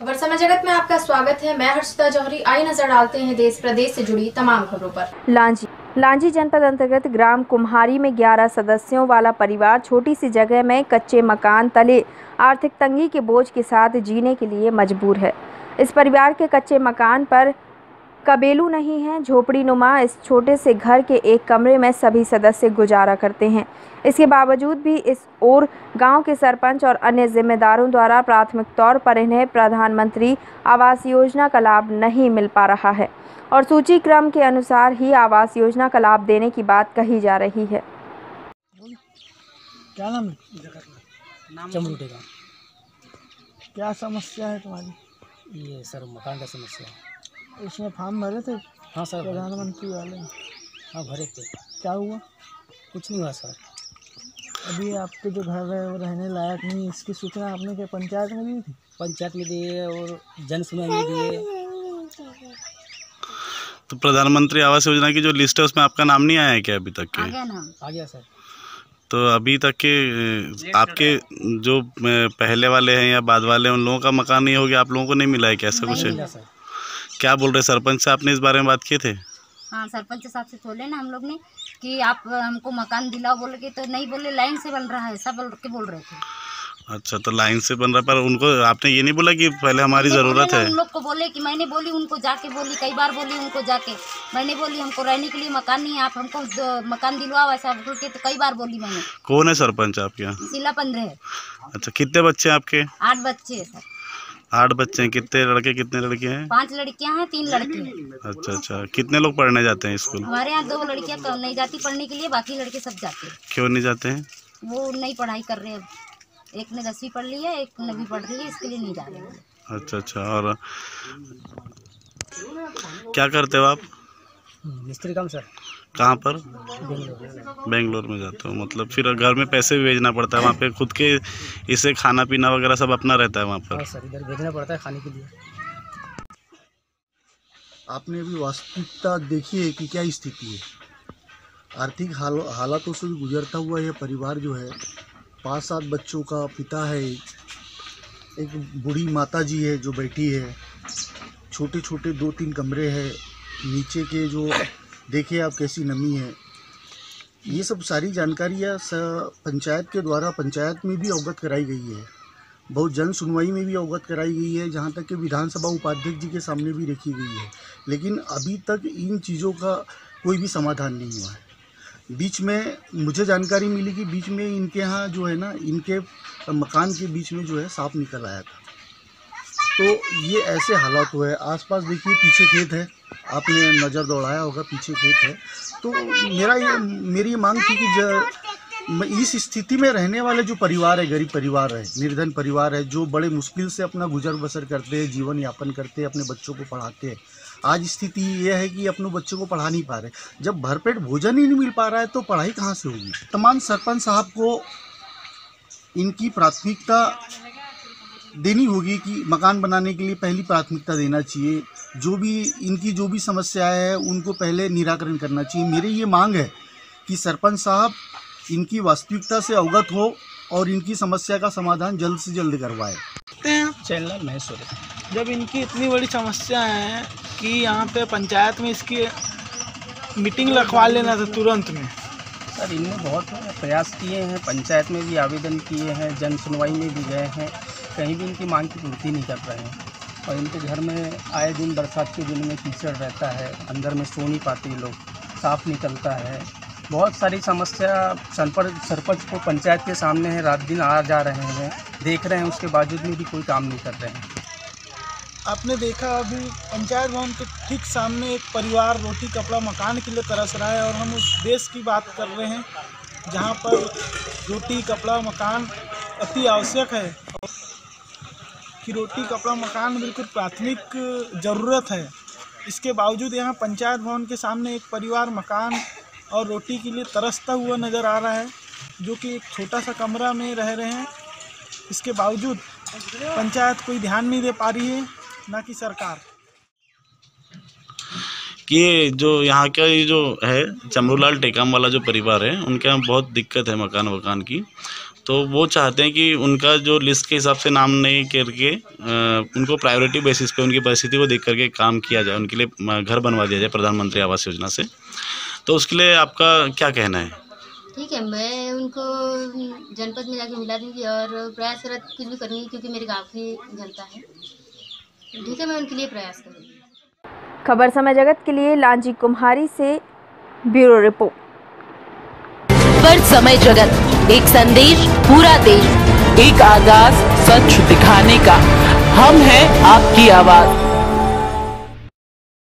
खबर समय जगत में आपका स्वागत है। मैं हर्षिता जौहरी। आई नज़र डालते हैं देश प्रदेश से जुड़ी तमाम खबरों पर। लांजी। लांजी जनपद अंतर्गत ग्राम कुम्हारी में 11 सदस्यों वाला परिवार छोटी सी जगह में कच्चे मकान, तले आर्थिक तंगी के बोझ के साथ जीने के लिए मजबूर है। इस परिवार के कच्चे मकान पर कबेलू नहीं है। झोपड़ी नुमा इस छोटे से घर के एक कमरे में सभी सदस्य गुजारा करते हैं। इसके बावजूद भी इस ओर गाँव के सरपंच और अन्य जिम्मेदारों द्वारा प्राथमिक तौर पर इन्हें प्रधानमंत्री आवास योजना का लाभ नहीं मिल पा रहा है और सूची क्रम के अनुसार ही आवास योजना का लाभ देने की बात कही जा रही है। क्या नाम है? क्या समस्या है तुम्हारी? ये सर मकान का समस्या है। उसमें फॉर्म भरे थे? हाँ सर प्रधानमंत्री वाले। हाँ भरे थे। क्या हुआ? कुछ नहीं हुआ सर। अभी आपके जो घर है वो रहने लायक नहीं इसकी सूचना आपने क्या पंचायत में दी थी? पंचायत में दिए और जन सुनवाई में दिए। तो प्रधानमंत्री आवास योजना की जो लिस्ट है उसमें आपका नाम नहीं आया है क्या अभी तक के? आ गया सर। तो अभी तक के आपके जो पहले वाले हैं या बाद वाले हैं उन लोगों का मकान नहीं हो गया आप लोगों को नहीं मिला है कैसा ऐसा कुछ मिला है सर। क्या बोल रहे सरपंच से आपने इस बारे में बात किए थे? हाँ सरपंच साहब से बोले ना हम लोग ने कि आप हमको मकान दिलाओ बोले के तो नहीं बोले लाइन से बन रहा है सब बोल के बोल रहे थे। अच्छा तो लाइन से बन रहा पर उनको आपने ये नहीं बोला कि पहले हमारी ज़रूरत है? उन लोग को बोले कि मैंने बोली उनको जाके बोली कई बार बोली उनको जाके। मैंने बोली हमको रहने के लिए मकान नहीं है आप हमको मकान दिलवाओ ऐसा बोल के तो कई बार बोली मैंने। कौन है सरपंच आपके यहाँ? सिला पंद्रह अच्छा कितने बच्चे हैं आपके? आठ बच्चे हैं सर। आठ बच्चे हैं कितने लड़के कितने लड़के हैं? पाँच लड़कियाँ हैं तीन लड़के हैं। अच्छा अच्छा। कितने लोग पढ़ने जाते हैं स्कूल? हमारे यहाँ दो लड़कियाँ तो नहीं जाती पढ़ने के लिए बाकी लड़के सब जाते हैं। क्यों नहीं जाते हैं? वो नहीं पढ़ाई कर रहे अब एक ने दसवीं पढ़ ली है एक नवी पढ़ रही है इसके लिए नहीं जा रहे अच्छा अच्छा। और क्या करते हो आप? मिस्त्री काम सर कहाँ पर? बेंगलोर में जाते हो मतलब फिर घर में पैसे भी भेजना पड़ता है वहाँ पे खुद के इसे खाना पीना वगैरह सब अपना रहता है वहाँ हाँ पर सर इधर भेजना पड़ता है खाने के लिए। आपने अभी वास्तविकता देखी है कि क्या स्थिति है? आर्थिक हाल हालातों से भी गुजरता हुआ यह परिवार जो है पाँच सात बच्चों का पिता है एक बूढ़ी माता जी है जो बैठी है छोटे छोटे दो तीन कमरे हैं नीचे के जो देखिए आप कैसी नमी है। ये सब सारी जानकारियाँ पंचायत के द्वारा पंचायत में भी अवगत कराई गई है। बहुत जन सुनवाई में भी अवगत कराई गई है, जहाँ तक कि विधानसभा उपाध्यक्ष जी के सामने भी रखी गई है। लेकिन अभी तक इन चीज़ों का कोई भी समाधान नहीं हुआ है। बीच में मुझे जानकारी मिली कि बीच में इनके यहाँ जो है ना, इनके मकान के बीच में जो है सांप निकल आया था। तो ये ऐसे हालात हुए आसपास देखिए पीछे खेत है। आपने नज़र दौड़ाया होगा, पीछे खेत है। तो मेरा ये, मेरी मांग थी कि इस स्थिति में रहने वाले जो परिवार है, गरीब परिवार है, निर्धन परिवार है, जो बड़े मुश्किल से अपना गुजर बसर करते हैं, जीवन यापन करते हैं, अपने बच्चों को पढ़ाते हैं, आज स्थिति ये है कि अपने बच्चों को पढ़ा नहीं पा रहे। जब भरपेट भोजन ही नहीं मिल पा रहा है तो पढ़ाई कहाँ से होगी? तमाम सरपंच साहब को इनकी प्राथमिकता देनी होगी कि मकान बनाने के लिए पहली प्राथमिकता देना चाहिए। जो भी इनकी जो भी समस्याएँ हैं उनको पहले निराकरण करना चाहिए। मेरी ये मांग है कि सरपंच साहब इनकी वास्तविकता से अवगत हो और इनकी समस्या का समाधान जल्द से जल्द करवाए। चैनल महेश्वर जब इनकी इतनी बड़ी समस्या है कि यहाँ पे पंचायत में इसकी मीटिंग रखवा लेना था तुरंत में। सर इनने बहुत प्रयास किए हैं पंचायत में भी आवेदन किए हैं जन सुनवाई में भी गए हैं। कहीं भी इनकी मांग की पूर्ति नहीं कर रहे हैं। और इनके घर में आए दिन बरसात के दिन में कीचड़ रहता है, अंदर में सो नहीं पाते लोग, साफ़ निकलता है। बहुत सारी समस्या सरपंच सरपंच को पंचायत के सामने है, रात दिन आ जा रहे हैं, देख रहे हैं, उसके बावजूद में भी कोई काम नहीं कर रहे हैं। आपने देखा अभी पंचायत भवन के ठीक सामने एक परिवार रोटी, कपड़ा, मकान के लिए तरस रहा है और हम उस देश की बात कर रहे हैं, जहाँ पर रोटी, कपड़ा, मकान अति आवश्यक है। कि रोटी, कपड़ा, मकान बिल्कुल प्राथमिक ज़रूरत है। इसके बावजूद यहाँ पंचायत भवन के सामने एक परिवार, मकान और रोटी के लिए तरसता हुआ नज़र आ रहा है, जो कि एक छोटा सा कमरा में रह रहे हैं। इसके बावजूद पंचायत कोई ध्यान नहीं दे पा रही है, ना कि सरकार। कि जो यहाँ का ये जो है चमरूलाल टेकाम वाला जो परिवार है, उनके यहाँ बहुत दिक्कत है मकान वकान की। तो वो चाहते हैं कि उनका जो लिस्ट के हिसाब से नाम नहीं करके उनको प्रायोरिटी बेसिस पे उनकी परिस्थिति को देख करके काम किया जाए उनके लिए घर बनवा दिया जाए प्रधानमंत्री आवास योजना से। तो उसके लिए आपका क्या कहना है? ठीक है मैं उनको जनपद में जाके मिला दूँगी और प्रयासरत कुछ भी करूँगी क्योंकि मेरे गाँव की जनता है। ठीक है मैं उनके लिए प्रयास करूँगी। खबर समय जगत के लिए लांजी कुम्हारी से ब्यूरो रिपोर्ट। पर समय जगत, एक संदेश पूरा देश। एक आगाज़ सच दिखाने का। हम हैं आपकी आवाज़।